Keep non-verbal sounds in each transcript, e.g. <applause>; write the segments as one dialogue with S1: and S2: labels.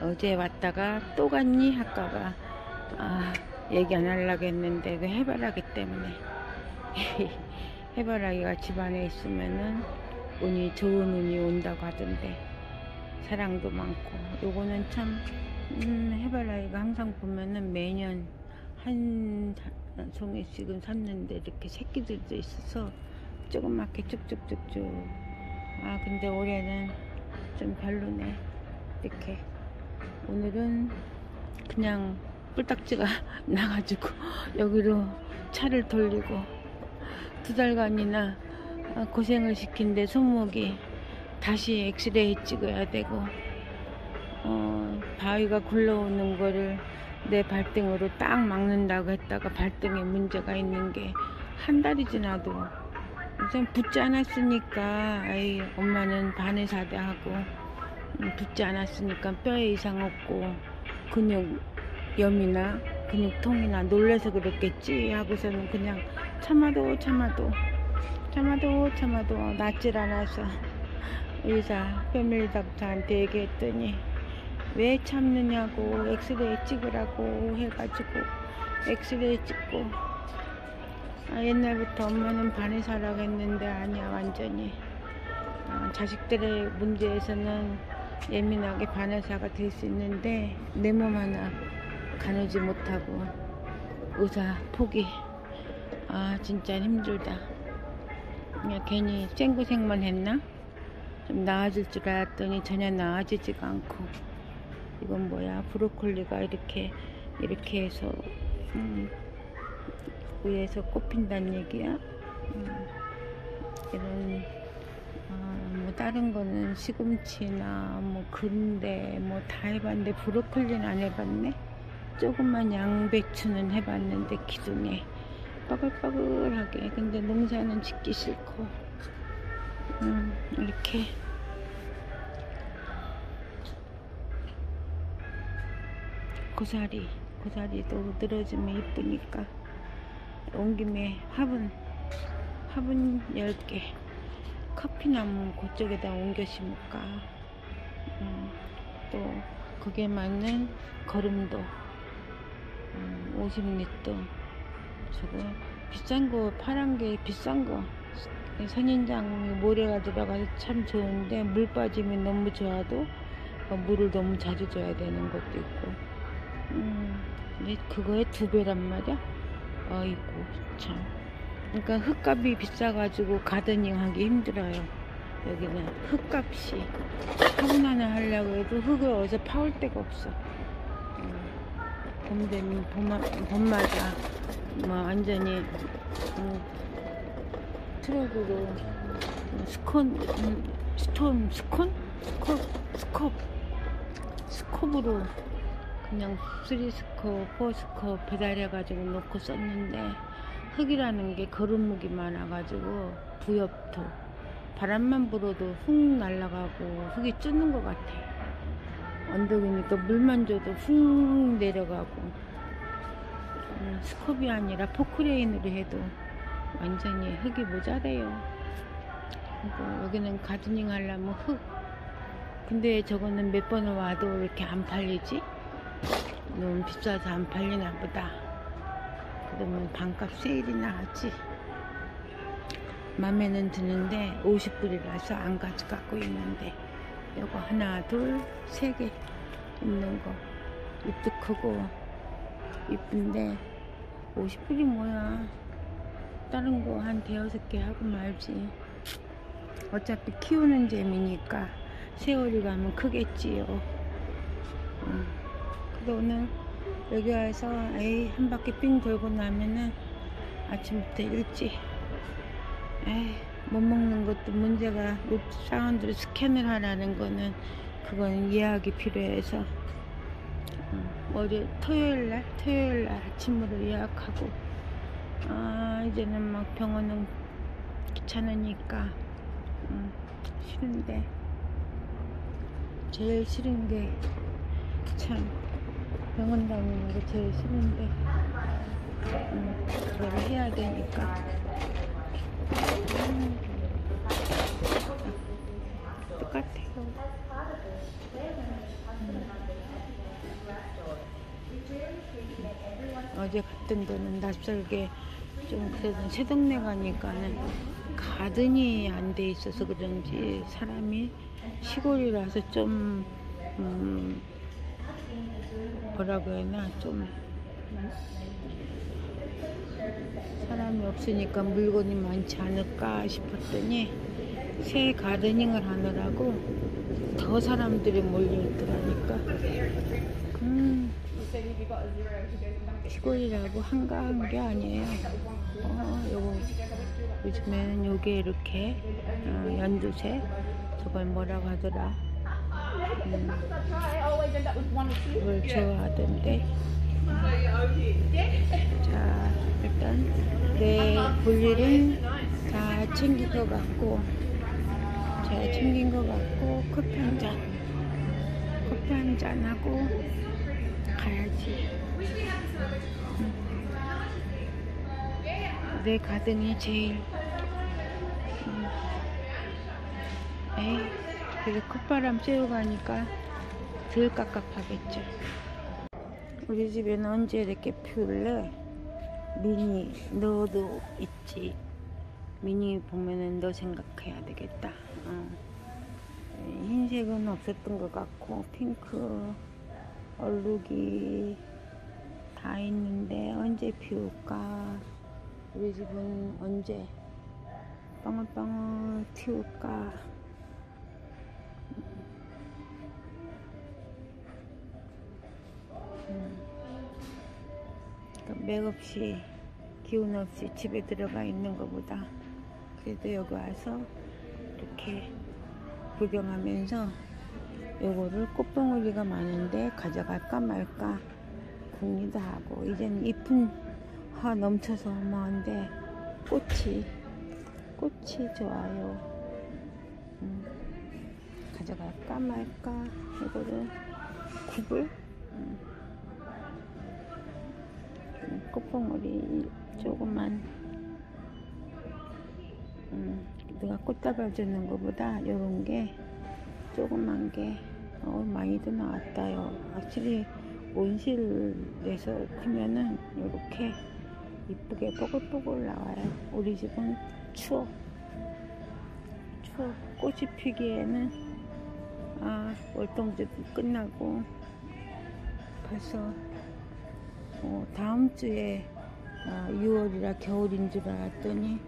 S1: 어제 왔다가 또 갔니? 할까봐 아, 얘기 안 하려고 했는데 그 해바라기 때문에. <laughs> 해바라기가 집안에 있으면은 운이 좋은 운이 온다고 하던데 사랑도 많고. 요거는 참 음, 해바라기가 항상 보면은 매년 한 송이씩은 샀는데 이렇게 새끼들도 있어서 조그맣게 쭉쭉쭉쭉. 아 근데 올해는 좀 별로네. 이렇게 오늘은 그냥 뿔딱지가 <laughs> 나가지고 <laughs> 여기로 차를 돌리고 두 달간이나 고생을 시킨데 손목이 다시 엑스레이 찍어야 되고 어, 바위가 굴러오는 거를 내 발등으로 딱 막는다고 했다가 발등에 문제가 있는 게 한 달이 지나도 우선 붙지 않았으니까 아이 엄마는 반의사대하고 음, 붙지 않았으니까 뼈에 이상 없고 근육 염이나 근육통이나 놀래서 그랬겠지 하고서는 그냥 참아도 참아도 참아도 참아도 낫질 않아서 의사 패밀리 닥터한테 얘기했더니 왜 참느냐고 엑스레이 찍으라고 해가지고 엑스레이 찍고 아, 옛날부터 엄마는 반의사라고 했는데 아니야 완전히. 아, 자식들의 문제에서는 예민하게 반의사가 될 수 있는데 내 몸 하나 가누지 못하고 의사 포기. 아 진짜 힘들다. 그냥 괜히 생고생만 했나? 좀 나아질 줄 알았더니 전혀 나아지지가 않고. 이건 뭐야? 브로콜리가 이렇게 이렇게 해서 음, 위에서 꽃핀다는 얘기야? 음, 이런 다른 거는 시금치나 뭐 근대 뭐 다 해봤는데 브로콜리는 안 해봤네? 조금만 양배추는 해봤는데 기둥에 빠글빠글하게. 근데 농사는 짓기 싫고. 음, 이렇게. 고사리 고사리도 늘어지면 이쁘니까. 온 김에 화분 화분 10개 커피나무 그쪽에다 옮겨 심을까? 음, 또 거기에 맞는 거름도 음, 50리터 저거 비싼 거 파란 게 비싼 거. 선인장 모래가 들어가서 참 좋은데 물 빠지면 너무 좋아도 어, 물을 너무 자주 줘야 되는 것도 있고. 음, 근데 그거에 두 배란 말이야? 아이고 참 그러니까 흙값이 비싸가지고 가드닝 하기 힘들어요. 여기는 흙값이 화분 하나 하려고 해도 흙을 어디서 파올 데가 없어. 음, 봄 되면 봄마, 봄마다 뭐 완전히 음, 트럭으로 스콘 음, 스톤 스콘? 스콥 스콥 스콥으로 그냥 쓰리스컵, 포스컵 배달해가지고 놓고 썼는데 흙이라는 게 거름목이 많아가지고 부엽토 바람만 불어도 훅 날아가고 흙이 쫓는 것 같아 언덕이니까 물만 줘도 훅 내려가고 음, 스컵이 아니라 포크레인으로 해도 완전히 흙이 모자래요 그리고 여기는 가드닝 하려면 흙 근데 저거는 몇 번을 와도 이렇게 안 팔리지? 너무 비싸서 안 팔리나 보다. 그러면 반값 세일이나 하지. 맘에는 드는데 50불이라서 안 가져가고 있는데. 요거 하나 둘 세 개 있는 거. 잎도 크고 이쁜데 50불이 뭐야? 다른 거 한 대여섯 개 하고 말지. 어차피 키우는 재미니까 세월이 가면 크겠지요. 음. 오늘 여기 와서 에이 한 바퀴 삥 돌고 나면은 아침부터 일찍 에이 못 먹는 것도 문제가 사람들이 스캔을 하라는 거는 그거는 예약이 필요해서 음, 월요 토요일날 토요일날 아침으로 예약하고 아 이제는 막 병원은 귀찮으니까 음, 싫은데 제일 싫은 게 참 병원 다니는 게 제일 싫은데 음, 그거를 해야 되니까 음, 똑같아요 음. 어제 갔던 데는 낯설게 좀 그래도 새동네 가니까는 가든이 안 돼 있어서 그런지 사람이 시골이라서 좀 음, 뭐라고 해야 하나 좀 사람이 없으니까 물건이 많지 않을까 싶었더니 새 가드닝을 하느라고 더 사람들이 몰려있더라니까. 음, 시골이라고 한가한 게 아니에요. 어, 요거 요즘에는 요게 이렇게 어, 연두색? 저걸 뭐라고 하더라 음, 그걸 좋아하던데 자 일단 내 볼일은 다 챙긴 것 같고 잘 챙긴 것 같고 커피 한잔 커피 한잔 하고 가야지 음. 내 가든이 제일 음. 에이 그래도 콧바람 쐬고 가니까 덜 깝깝하겠죠. 우리 집에는 언제 이렇게 피울래? 미니 너도 있지. 미니 보면은 너 생각해야 되겠다. 어. 흰색은 없었던 것 같고 핑크 얼룩이 다 있는데 언제 피울까? 우리 집은 언제? 빵을빵을 튀울까 맥없이 기운 없이 집에 들어가 있는 것보다 그래도 여기 와서 이렇게 구경하면서 요거를 꽃봉오리가 많은데 가져갈까 말까 궁리도 하고 이제는 잎은 화 넘쳐서 뭐한데 꽃이 꽃이 좋아요. 음, 가져갈까 말까 이거를 굽을 음, 꽃봉오리 조그만 음, 내가 꽃다발 주는 것보다 요런 게 조그만 게 어, 많이도 나왔다요. 확실히 온실에서 피면은 이렇게 이쁘게 뽀글뽀글 나와요. 우리 집은 추워 추워 꽃이 피기에는 아 월동제도 끝나고 벌써 어, 다음 주에 어, 6월이라 겨울인 줄 알았더니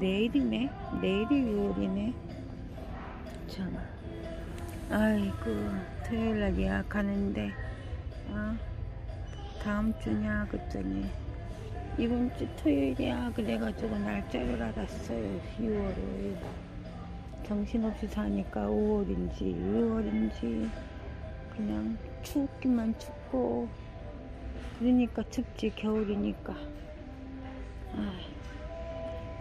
S1: 내일이네? 내일이 6월이네? 참. 아이고 토요일날 예약하는데 어, 다음 주냐 그랬더니 이번 주 토요일이야 그래가지고 날짜를 알았어요 6월 5일 정신없이 사니까 5월인지 6월인지 그냥 춥기만 춥고 그러니까 춥지 겨울이니까 아,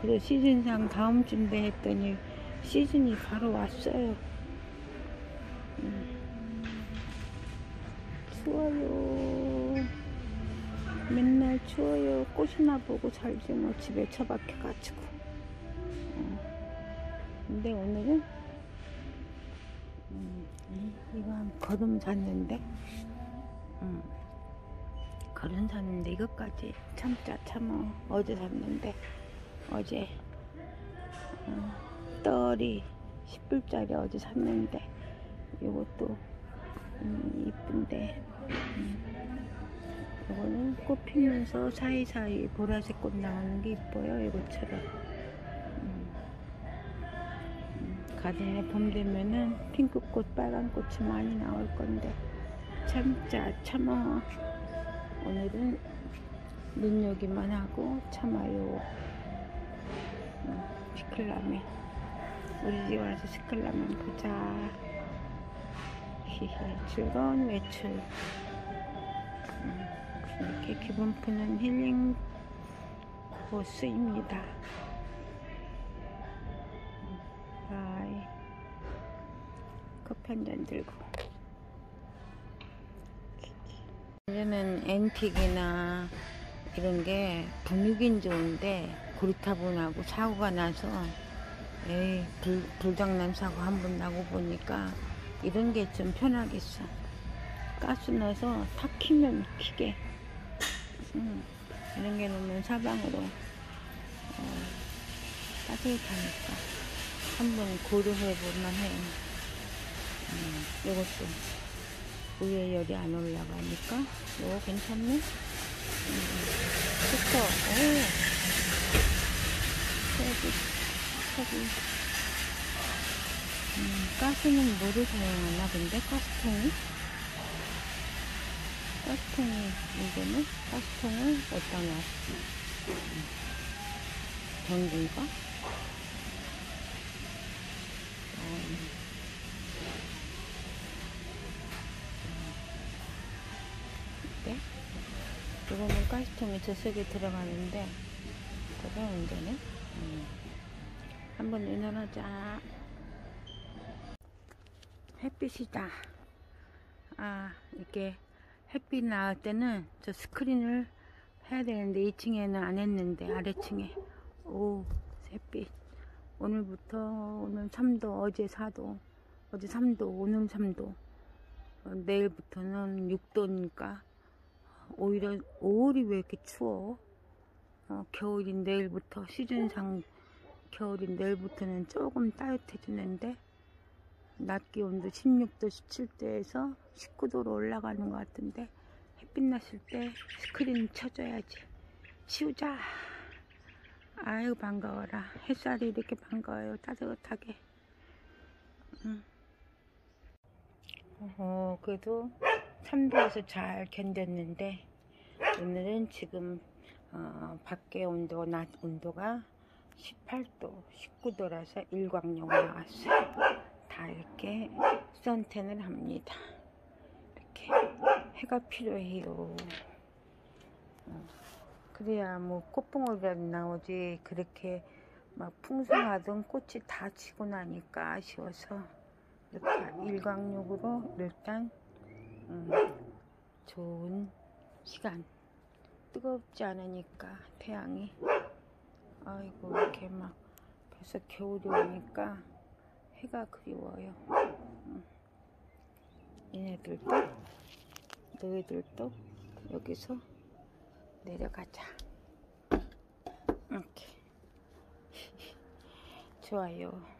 S1: 그래 시즌상 다음 주인데 했더니 시즌이 바로 왔어요 음. 추워요 맨날 추워요 꽃이나 보고 살지 뭐 집에 처박혀가지고 어. 근데 오늘은 음, 이거 한 거름 샀는데 음. 거름 샀는데 이것까지 참자. 참어 어제 샀는데 어제 어, 떨이 10불짜리 어제 샀는데 이것도 음, 이쁜데 음, 이거는 꽃 피면서 사이사이 보라색 꽃 나오는 게 이뻐요 이것처럼. 음, 음, 가든에 봄 되면은 핑크꽃 빨간꽃이 많이 나올 건데 참자. 참아 오늘은 눈여기만 하고 참아요. 음, 시클라면 우리 집 와서 시클라면 보자. 히히 즐거운 외출. 음, 이렇게 기분 푸는 힐링 코스입니다. 커피 한 잔 들고 이제는 앤틱이나 이런 게 분위기는 좋은데 고리타분하고 사고가 나서 에이 불, 불장난 사고 한 번 나고 보니까 이런 게 좀 편하겠어. 가스 넣어서 탁 키면 키게 음, 이런 게 놓으면 사방으로 어, 따뜻하니까 한번 고려해 볼만 해요. 음, 요것도 위에 열이 안 올라가니까 요거 괜찮네? 음, 좋죠? 오! 여기, 여기. 음, 가스는 뭐를 사용하나 근데 가스통이? 가스통이 이거는 가스통을 어디다 놨어? 음, 전기가? 이거는 가스통이 저 속에 들어가는데 그게 문제네. 음. 한번 의논하자. 햇빛이다. 아, 이게 햇빛 나올 때는 저 스크린을 해야 되는데 2층에는 안 했는데 아래층에 오 햇빛 오늘부터 오늘 3도 어제 4도 어제 3도 오늘 3도 어, 내일부터는 6도니까 오히려 5월이 왜 이렇게 추워 어, 겨울인 내일부터 시즌상 겨울인 내일부터는 조금 따뜻해지는데 낮 기온도 16도, 17도에서 19도로 올라가는 것 같은데 햇빛 났을 때 스크린 쳐줘야지. 치우자. 아유 반가워라. 햇살이 이렇게 반가워요. 따뜻하게. 응. 어, 그래도 3도에서 잘 견뎠는데 오늘은 지금 어, 밖에 온도 낮 온도가 18도, 19도라서 일광욕 나왔어요. 다 이렇게 선텐을 합니다. 이렇게 해가 필요해요. 어, 그래야 뭐 꽃봉오리라도 나오지 그렇게 막 풍성하던 꽃이 다 지고 나니까 아쉬워서 이렇게 일광욕으로 일단 음, 좋은 시간 뜨겁지 않으니까 태양이 아이고 이렇게 막 벌써 겨울이 오니까 해가 그리워요. 음. 얘네들도 너희들도 여기서 내려가자. 이렇게 <laughs> 좋아요.